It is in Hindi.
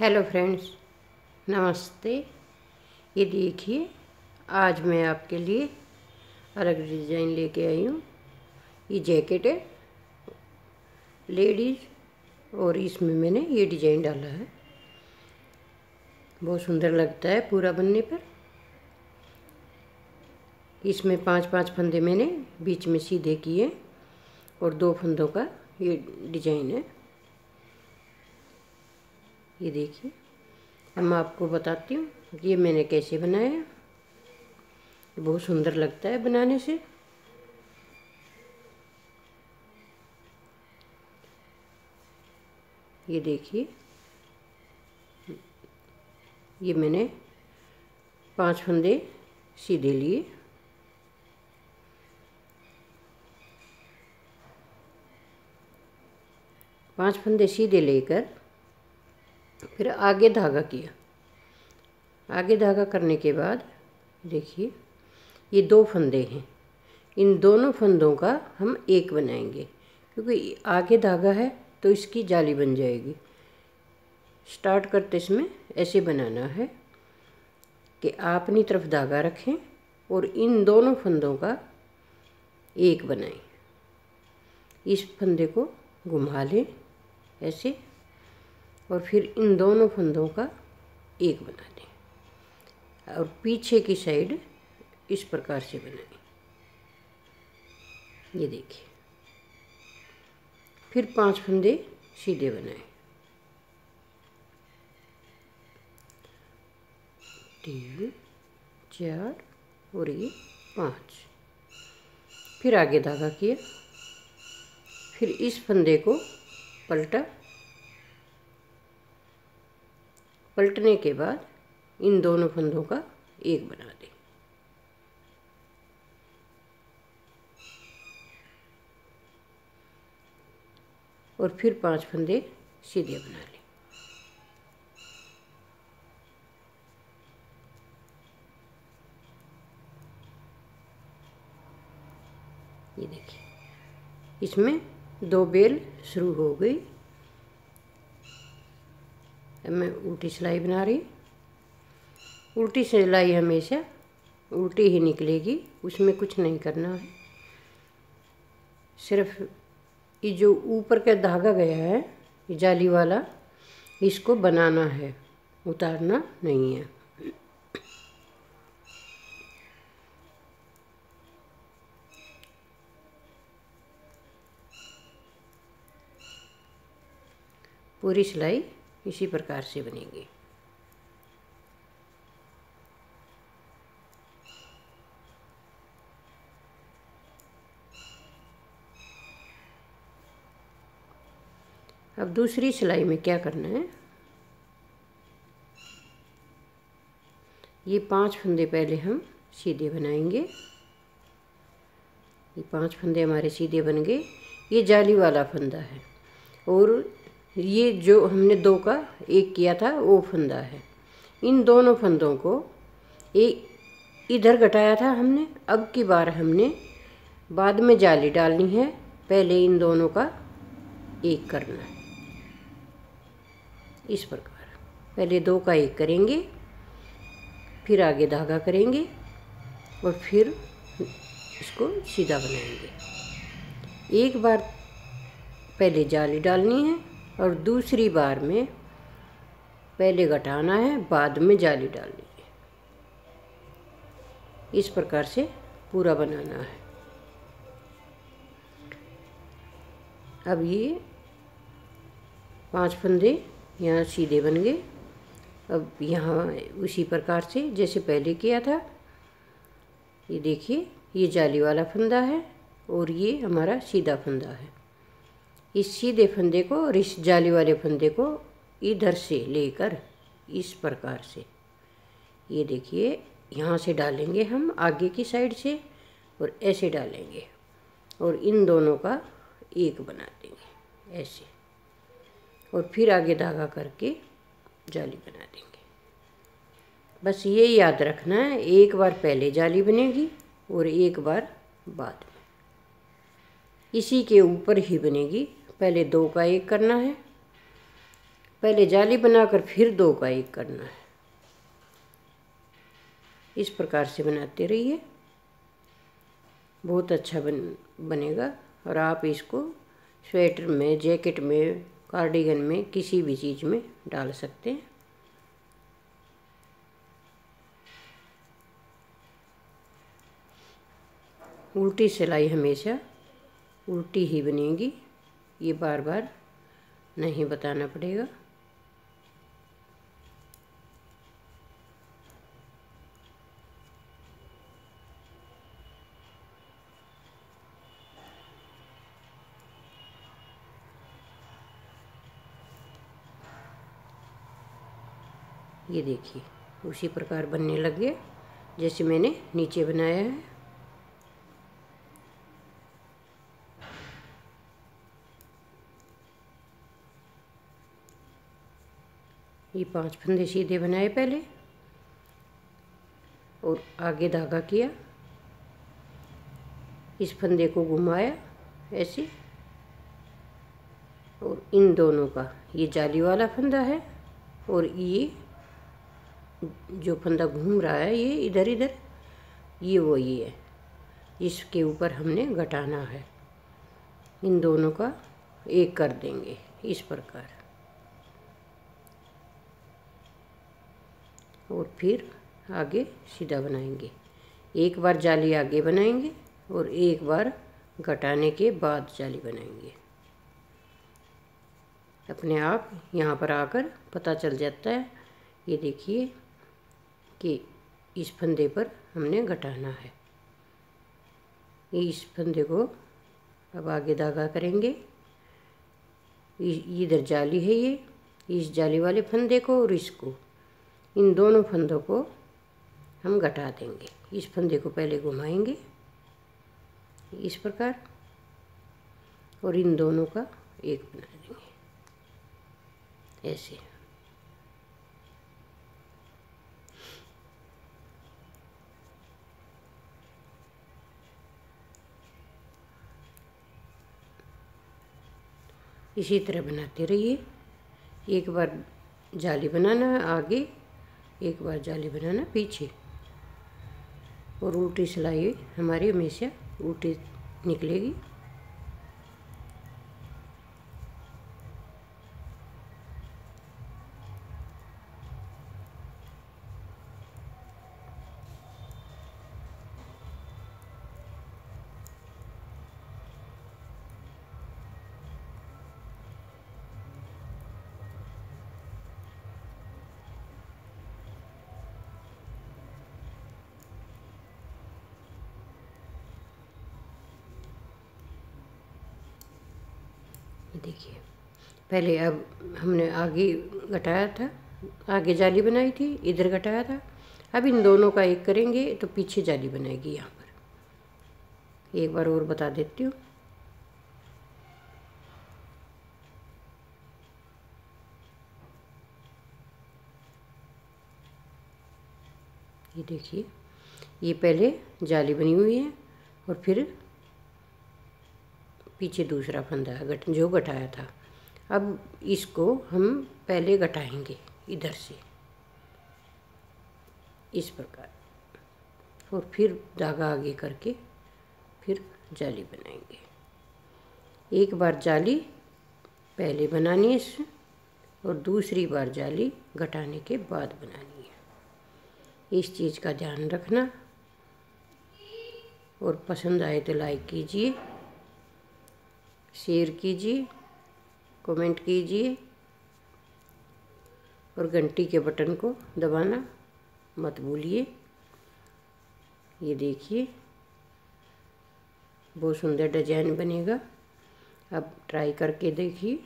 हेलो फ्रेंड्स, नमस्ते। ये देखिए, आज मैं आपके लिए अलग डिज़ाइन लेके आई हूँ। ये जैकेट है, लेडीज़, और इसमें मैंने ये डिज़ाइन डाला है। बहुत सुंदर लगता है पूरा बनने पर। इसमें पाँच पाँच फंदे मैंने बीच में सीधे किए और दो फंदों का ये डिज़ाइन है। ये देखिए, अब मैं आपको बताती हूँ ये मैंने कैसे बनाया बहुत सुंदर लगता है बनाने से। ये देखिए, ये मैंने पाँच फंदे सीधे लिए। पाँच फंदे सीधे लेकर फिर आगे धागा किया। आगे धागा करने के बाद देखिए, ये दो फंदे हैं। इन दोनों फंदों का हम एक बनाएँगे, क्योंकि आगे धागा है तो इसकी जाली बन जाएगी। स्टार्ट करते इसमें ऐसे बनाना है कि आप अपनी तरफ़ धागा रखें और इन दोनों फंदों का एक बनाएँ। इस फंदे को घुमा लें, ऐसे और फिर इन दोनों फंदों का एक बना दें। और पीछे की साइड इस प्रकार से बनाएँ ये देखिए। फिर पाँच फंदे सीधे बनाएँ। तीन, चार और ये पाँच। फिर आगे धागा किया। फिर इस फंदे को पलटा। पलटने के बाद इन दोनों फंदों का एक बना दें। और फिर पाँच फंदे सीधे बना लें। ये देखिए, इसमें दो बेल शुरू हो गई। मैं उल्टी सिलाई बना रही उल्टी सिलाई हमेशा उल्टी ही निकलेगी, उसमें कुछ नहीं करना है। सिर्फ़ ये जो ऊपर का धागा गया है, ये जाली वाला, इसको बनाना है, उतारना नहीं है। पूरी सिलाई इसी प्रकार से बनेंगे। अब दूसरी सिलाई में क्या करना है? ये पाँच फंदे पहले हम सीधे बनाएँगे। ये पाँच फंदे हमारे सीधे बन गए। ये जाली वाला फंदा है और ये जो हमने दो का एक किया था, वो फंदा है। इन दोनों फंदों को एक इधर घटाया था हमने, अब की बार हमने बाद में जाली डालनी है, पहले इन दोनों का एक करना है। इस प्रकार। पहले दो का एक करेंगे, फिर आगे धागा करेंगे और फिर इसको सीधा बनाएँगे। एक बार पहले जाली डालनी है और दूसरी बार में पहले घटाना है, बाद में जाली डालनी है इस प्रकार से पूरा बनाना है। अब ये पाँच फंदे यहाँ सीधे बन गए। अब यहाँ उसी प्रकार से जैसे पहले किया था, ये देखिए, ये जाली वाला फंदा है और ये हमारा सीधा फंदा है। इस सीधे फंदे को, और इस जाली वाले फंदे को इधर से लेकर, इस प्रकार से। ये देखिए, यहाँ से डालेंगे हम, आगे की साइड से, और ऐसे डालेंगे, और इन दोनों का एक बना देंगे, ऐसे। और फिर आगे धागा करके जाली बना देंगे। बस ये याद रखना है, एक बार पहले जाली बनेगी, और एक बार बाद में। इसी के ऊपर ही बनेगी पहले दो का एक करना है। पहले जाली बनाकर फिर दो का एक करना है। इस प्रकार से बनाते रहिए। बहुत अच्छा बन, बनेगा। और आप इसको स्वेटर में, जैकेट में, कार्डिगन में, किसी भी चीज़ में डाल सकते हैं। उल्टी सिलाई हमेशा उल्टी ही बनेगी। ये बार बार नहीं बताना पड़ेगा। ये देखिए, उसी प्रकार बनने लग जैसे मैंने नीचे बनाया है। ये पाँच फंदे सीधे बनाए पहले और आगे धागा किया। इस फंदे को घुमाया ऐसे। और इन दोनों का ये जाली वाला फंदा है और ये जो फंदा घूम रहा है ये इधर इधर, ये वो ये है। इसके ऊपर हमने घटाना है। इन दोनों का एक कर देंगे इस प्रकार। और फिर आगे सीधा बनाएँगे। एक बार जाली आगे बनाएँगे और एक बार घटाने के बाद जाली बनाएँगे। अपने आप यहाँ पर आकर पता चल जाता है, ये देखिए कि इस फंदे पर हमने घटाना है। इस फंदे को अब आगे धागा करेंगे। इधर जाली है ये, इस जाली वाले फंदे को और इसको। इन दोनों फंदों को हम घटा देंगे। इस फंदे को पहले घुमाएँगे इस प्रकार और इन दोनों का एक बना देंगे। ऐसे। इसी तरह बनाते रहिए। एक बार जाली बनाना आगे एक बार जाली बनाना पीछे। और उल्टी सिलाई हमारी हमेशा उल्टी निकलेगी। देखिए। पहले अब हमने आगे घटाया था, आगे जाली बनाई थी, इधर घटाया था। अब इन दोनों का एक करेंगे तो पीछे जाली बनाएगी यहाँ पर। एक बार और बता देती हूँ। ये देखिए, ये पहले जाली बनी हुई है और फिर पीछे दूसरा फंदा गट, जो घटाया था। अब इसको हम पहले घटाएँगे, इधर से। इस प्रकार। और फिर धागा आगे करके फिर जाली बनाएँगे। एक बार जाली पहले बनानी है इसमें और दूसरी बार जाली घटाने के बाद बनानी है। इस चीज़ का ध्यान रखना। और पसंद आए तो लाइक कीजिए। शेयर कीजिए, कमेंट कीजिए और घंटी के बटन को दबाना मत भूलिए। ये देखिए, बहुत सुंदर डिज़ाइन बनेगा। अब ट्राई करके देखिए।